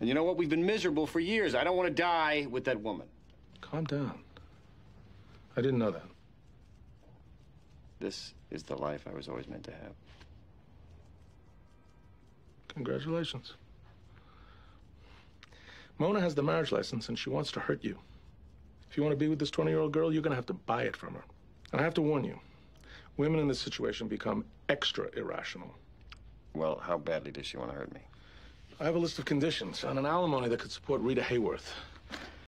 And you know what? We've been miserable for years. I don't want to die with that woman. Calm down. I didn't know that. This is the life I was always meant to have. Congratulations. Mona has the marriage license and she wants to hurt you. If you want to be with this 20 year old girl, you're going to have to buy it from her. And I have to warn you women in this situation become extra irrational. Well, how badly does she want to hurt me? I have a list of conditions on an alimony that could support Rita Hayworth.